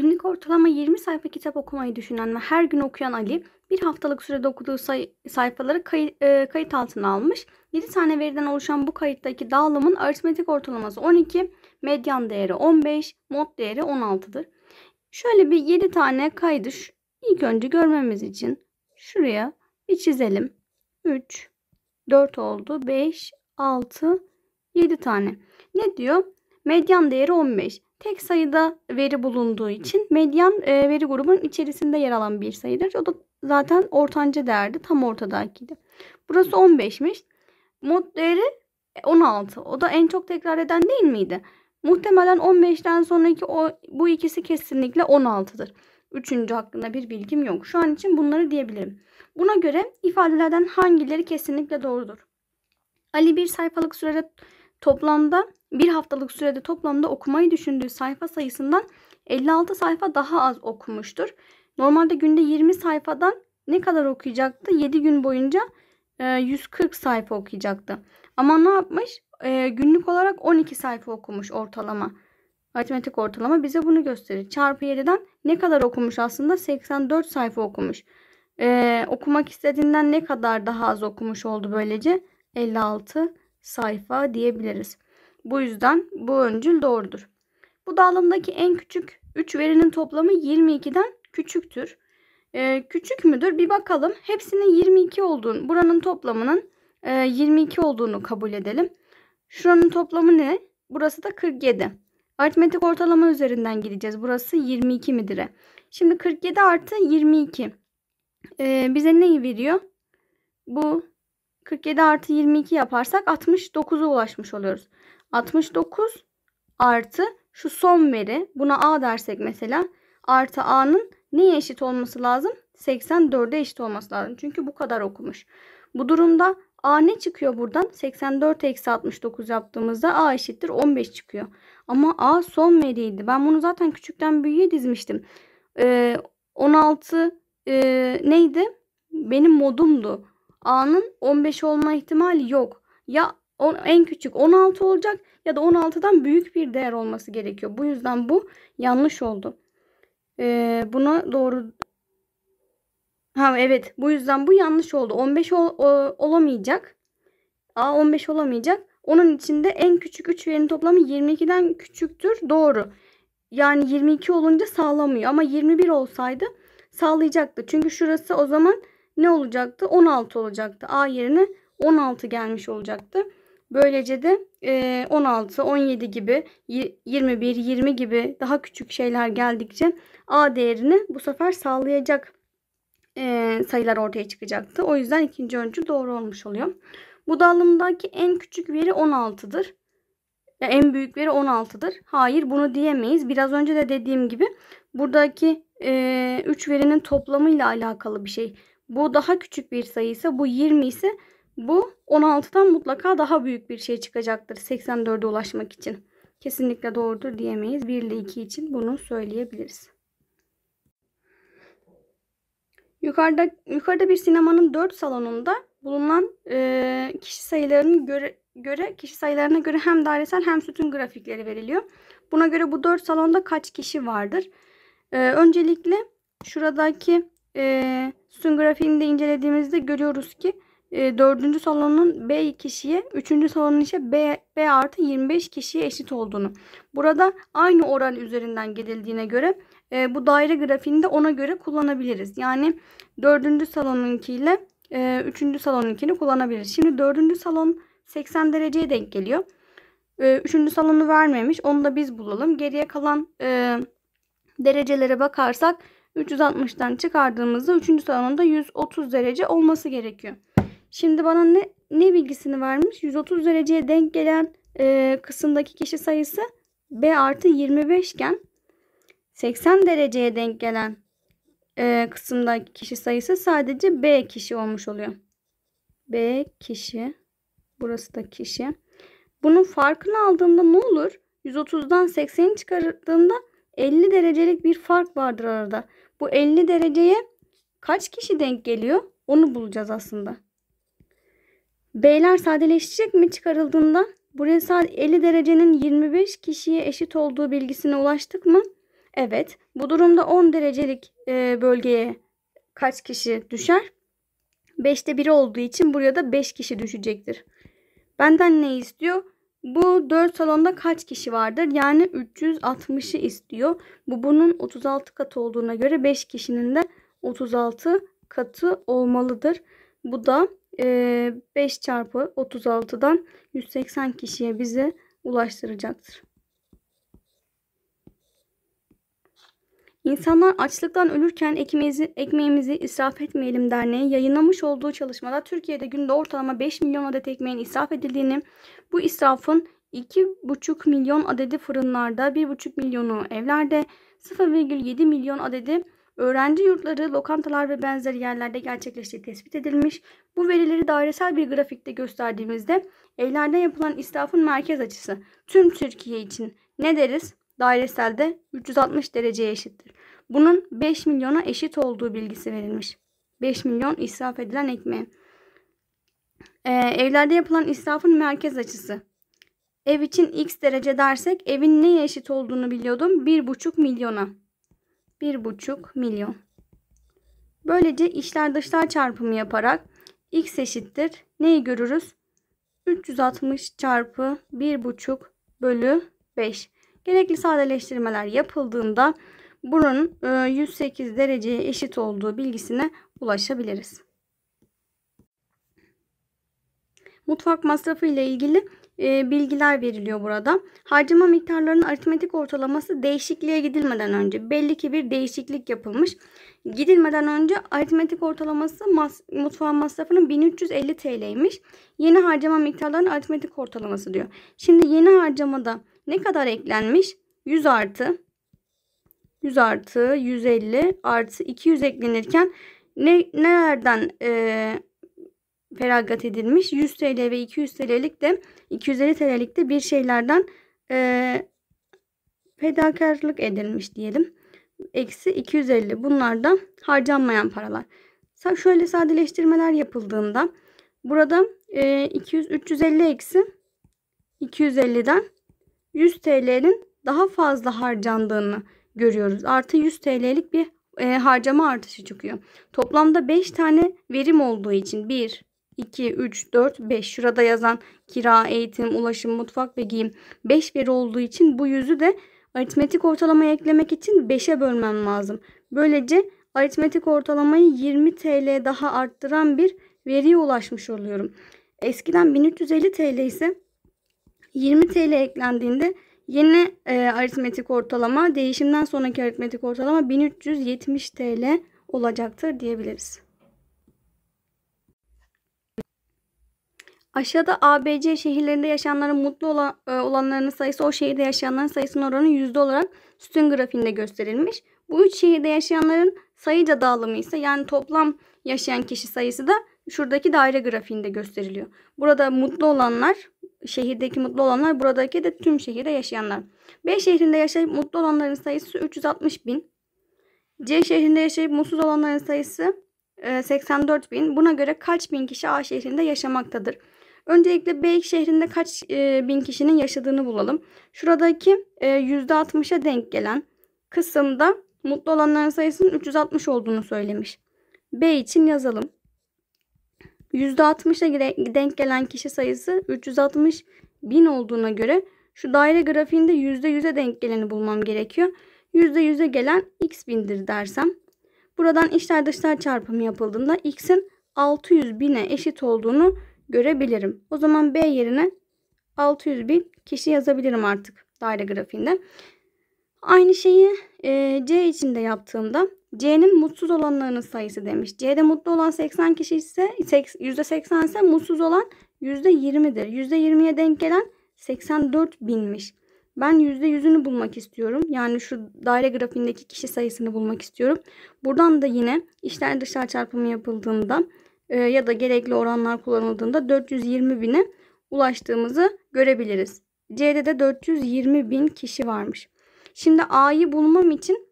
Günlük ortalama 20 sayfa kitap okumayı düşünen ve her gün okuyan Ali bir haftalık sürede okuduğu say- sayfaları kay- e, kayıt altına almış. 7 tane veriden oluşan bu kayıttaki dağılımın aritmetik ortalaması 12, medyan değeri 15, mod değeri 16'dır. Şöyle bir 7 tane kaydı ilk önce görmemiz için şuraya bir çizelim. 3, 4 oldu, 5, 6, 7 tane. Ne diyor? Medyan değeri 15. Tek sayıda veri bulunduğu için medyan e, veri grubunun içerisinde yer alan bir sayıdır. O da zaten ortanca değerdi. Tam ortadakiydi. Burası 15'miş. Mod değeri 16. O da en çok tekrar eden değil miydi? Muhtemelen 15'ten sonraki o, bu ikisi kesinlikle 16'dır. Üçüncü hakkında bir bilgim yok. Şu an için bunları diyebilirim. Buna göre ifadelerden hangileri kesinlikle doğrudur? Ali bir sayfalık sürede toplamda bir haftalık sürede toplamda okumayı düşündüğü sayfa sayısından 56 sayfa daha az okumuştur. Normalde günde 20 sayfadan ne kadar okuyacaktı? 7 gün boyunca e, 140 sayfa okuyacaktı. Ama ne yapmış? E, günlük olarak 12 sayfa okumuş ortalama. Aritmetik ortalama bize bunu gösterir. Çarpı 7'den ne kadar okumuş aslında? 84 sayfa okumuş. E, okumak istediğinden ne kadar daha az okumuş oldu böylece? 56 sayfa diyebiliriz. Bu yüzden bu öncül doğrudur. Bu dağılımdaki en küçük 3 verinin toplamı 22'den küçüktür. Ee, küçük müdür? Bir bakalım. Hepsinin 22 olduğunu, buranın toplamının e, 22 olduğunu kabul edelim. Şuranın toplamı ne? Burası da 47. Aritmetik ortalama üzerinden gideceğiz. Burası 22 midir? Şimdi 47 artı 22. Ee, bize neyi veriyor? Bu 47 artı 22 yaparsak 69'a ulaşmış oluyoruz. 69 artı şu son veri buna A dersek mesela artı A'nın neye eşit olması lazım? 84'e eşit olması lazım. Çünkü bu kadar okumuş. Bu durumda A ne çıkıyor buradan? 84 eksi 69 yaptığımızda A eşittir 15 çıkıyor. Ama A son veriydi. Ben bunu zaten küçükten büyüğe dizmiştim. Ee, 16 e, neydi? Benim modumdu. A'nın 15 olma ihtimali yok. Ya en küçük 16 olacak ya da 16'dan büyük bir değer olması gerekiyor. Bu yüzden bu yanlış oldu. Ee, buna doğru Ha evet bu yüzden bu yanlış oldu. 15 ol, o, olamayacak. A 15 olamayacak. Onun içinde en küçük 3 verinin toplamı 22'den küçüktür. Doğru. Yani 22 olunca sağlamıyor ama 21 olsaydı sağlayacaktı. Çünkü şurası o zaman ne olacaktı? 16 olacaktı. A yerine 16 gelmiş olacaktı. Böylece de 16, 17 gibi 21, 20 gibi daha küçük şeyler geldikçe A değerini bu sefer sağlayacak sayılar ortaya çıkacaktı. O yüzden ikinci öncül doğru olmuş oluyor. Bu dağılımdaki en küçük veri 16'dır. En büyük veri 16'dır. Hayır bunu diyemeyiz. Biraz önce de dediğim gibi buradaki 3 verinin toplamıyla alakalı bir şey. Bu daha küçük bir sayı ise bu 20 ise bu 16'dan mutlaka daha büyük bir şey çıkacaktır 84'e ulaşmak için. Kesinlikle doğrudur diyemeyiz. 1 ile 2 için bunu söyleyebiliriz. Yukarıda yukarıda bir sinemanın 4 salonunda bulunan e, kişi sayılarının göre, göre kişi sayılarına göre hem dairesel hem sütun grafikleri veriliyor. Buna göre bu 4 salonda kaç kişi vardır? E, öncelikle şuradaki e, sütun grafiğini de incelediğimizde görüyoruz ki e, 4. salonun B kişiye 3. salonun ise B, B artı 25 kişiye eşit olduğunu. Burada aynı oran üzerinden gidildiğine göre e, bu daire grafiğini de ona göre kullanabiliriz. Yani 4. salonunkiyle e, 3. salonunkini kullanabiliriz. Şimdi 4. salon 80 dereceye denk geliyor. E, 3. salonu vermemiş. Onu da biz bulalım. Geriye kalan e, derecelere bakarsak 360'tan çıkardığımızda 3. salonunda 130 derece olması gerekiyor. Şimdi bana ne, ne bilgisini vermiş? 130 dereceye denk gelen e, kısımdaki kişi sayısı B artı 25 iken 80 dereceye denk gelen e, kısımdaki kişi sayısı sadece B kişi olmuş oluyor. B kişi. Burası da kişi. Bunun farkını aldığımda ne olur? 130'dan 80'i çıkardığımda 50 derecelik bir fark vardır arada. Bu 50 dereceye kaç kişi denk geliyor? Onu bulacağız aslında. B'ler sadeleşecek mi çıkarıldığında? Buraya 50 derecenin 25 kişiye eşit olduğu bilgisine ulaştık mı? Evet. Bu durumda 10 derecelik e, bölgeye kaç kişi düşer? 5'te 1 olduğu için buraya da 5 kişi düşecektir. Benden ne istiyor? Bu 4 salonda kaç kişi vardır? Yani 360'ı istiyor. Bu bunun 36 katı olduğuna göre 5 kişinin de 36 katı olmalıdır. Bu da 5 çarpı 36'dan 180 kişiye bize ulaştıracaktır. İnsanlar açlıktan ölürken ekmeğimizi, ekmeğimizi israf etmeyelim derneği yayınlamış olduğu çalışmada Türkiye'de günde ortalama 5 milyon adet ekmeğin israf edildiğini, bu israfın 2,5 milyon adedi fırınlarda, 1,5 milyonu evlerde, 0,7 milyon adedi öğrenci yurtları, lokantalar ve benzeri yerlerde gerçekleştiği tespit edilmiş. Bu verileri dairesel bir grafikte gösterdiğimizde evlerde yapılan israfın merkez açısı tüm Türkiye için ne deriz? Daireselde 360 dereceye eşittir. Bunun 5 milyona eşit olduğu bilgisi verilmiş. 5 milyon israf edilen ekmeğe. Ee, evlerde yapılan israfın merkez açısı. Ev için x derece dersek evin neye eşit olduğunu biliyordum. 1,5 milyona. 1,5 milyon. Böylece içler dışlar çarpımı yaparak x eşittir. Neyi görürüz? 360 çarpı 1,5 bölü 5. Gerekli sadeleştirmeler yapıldığında bunun 108 dereceye eşit olduğu bilgisine ulaşabiliriz. Mutfak masrafı ile ilgili e, bilgiler veriliyor burada. Harcama miktarlarının aritmetik ortalaması değişikliğe gidilmeden önce belli ki bir değişiklik yapılmış. Gidilmeden önce aritmetik ortalaması mas mutfağın masrafının 1350 TL'ymiş. Yeni harcama miktarlarının aritmetik ortalaması diyor. Şimdi yeni harcamada ne kadar eklenmiş? 100 artı 100 artı 150 artı 200 eklenirken ne, nelerden e, feragat edilmiş? 100 TL ve 200 TL'lik de 250 TL'lik de bir şeylerden e, fedakarlık edilmiş diyelim. Eksi 250 bunlar da harcanmayan paralar. Şöyle sadeleştirmeler yapıldığında burada e, 200 350 eksi 250'den 100 TL'nin daha fazla harcandığını görüyoruz. Artı 100 TL'lik bir e, harcama artışı çıkıyor. Toplamda 5 tane verim olduğu için 1, 2, 3, 4, 5 şurada yazan kira, eğitim, ulaşım, mutfak ve giyim 5 veri olduğu için bu yüzü de aritmetik ortalamaya eklemek için 5'e bölmem lazım. Böylece aritmetik ortalamayı 20 TL daha arttıran bir veriye ulaşmış oluyorum. Eskiden 1350 TL ise 20 TL eklendiğinde yeni e, aritmetik ortalama değişimden sonraki aritmetik ortalama 1370 TL olacaktır diyebiliriz. Aşağıda ABC şehirlerinde yaşayanların mutlu olan, e, olanların sayısı o şehirde yaşayanların sayısının oranı yüzde olarak sütun grafiğinde gösterilmiş. Bu üç şehirde yaşayanların sayıca dağılımı ise yani toplam yaşayan kişi sayısı da şuradaki daire grafiğinde gösteriliyor. Burada mutlu olanlar, şehirdeki mutlu olanlar, buradaki de tüm şehirde yaşayanlar. B şehrinde yaşayıp mutlu olanların sayısı 360 bin. C şehrinde yaşayıp mutsuz olanların sayısı 84 e, bin. Buna göre kaç bin kişi A şehrinde yaşamaktadır? Öncelikle B şehrinde kaç e, bin kişinin yaşadığını bulalım. Şuradaki e, %60'a denk gelen kısımda mutlu olanların sayısının 360 olduğunu söylemiş. B için yazalım. %60'a denk gelen kişi sayısı 360 bin olduğuna göre şu daire grafiğinde %100'e denk geleni bulmam gerekiyor. %100'e gelen x bindir dersem. Buradan içler dışlar çarpımı yapıldığında x'in 600 bine eşit olduğunu görebilirim. O zaman B yerine 600 bin kişi yazabilirim artık daire grafiğinde. Aynı şeyi e, C için de yaptığımda C'nin mutsuz olanlarının sayısı demiş. C'de mutlu olan 80 kişi ise %80 ise mutsuz olan %20'dir. %20'ye denk gelen 84 binmiş. Ben %100'ünü bulmak istiyorum. Yani şu daire grafiğindeki kişi sayısını bulmak istiyorum. Buradan da yine içler dışlar çarpımı yapıldığında e, ya da gerekli oranlar kullanıldığında 420 bine ulaştığımızı görebiliriz. C'de de 420 bin kişi varmış. Şimdi A'yı bulmam için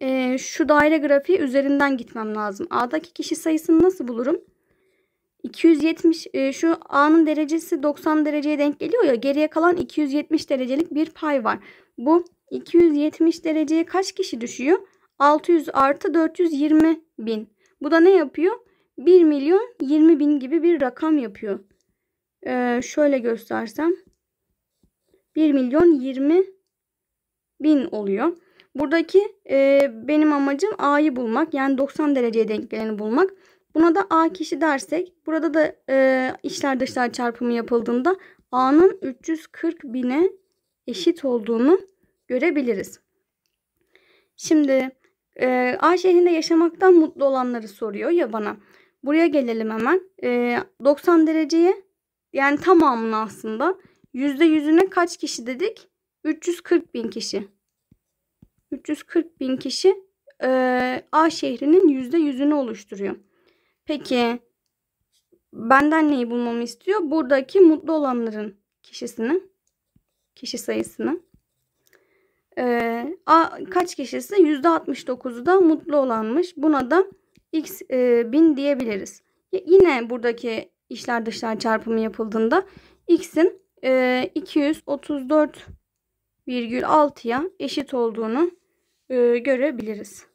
e, şu daire grafiği üzerinden gitmem lazım. A'daki kişi sayısını nasıl bulurum? 270 e, şu A'nın derecesi 90 dereceye denk geliyor ya geriye kalan 270 derecelik bir pay var. Bu 270 dereceye kaç kişi düşüyor? 600 artı 420 bin. Bu da ne yapıyor? 1 milyon 20 bin gibi bir rakam yapıyor. Ee, şöyle göstersem. 1 milyon 20 bin oluyor. Buradaki e, benim amacım A'yı bulmak. Yani 90 dereceye denk geleni bulmak. Buna da A kişi dersek. Burada da e, içler dışlar çarpımı yapıldığında A'nın 340 bine eşit olduğunu görebiliriz. Şimdi e, A şehrinde yaşamaktan mutlu olanları soruyor ya bana. Buraya gelelim hemen. E, 90 dereceye yani tamamını aslında %100'üne kaç kişi dedik? 340 bin kişi. 340 bin kişi e, A şehrinin %100'ünü oluşturuyor. Peki benden neyi bulmamı istiyor? Buradaki mutlu olanların kişisini, kişi sayısını. Ee, A, kaç kişisi? %69'u da mutlu olanmış. Buna da x e, bin diyebiliriz. Yine buradaki işler dışlar çarpımı yapıldığında x'in e, 234,6'ya eşit olduğunu e, görebiliriz.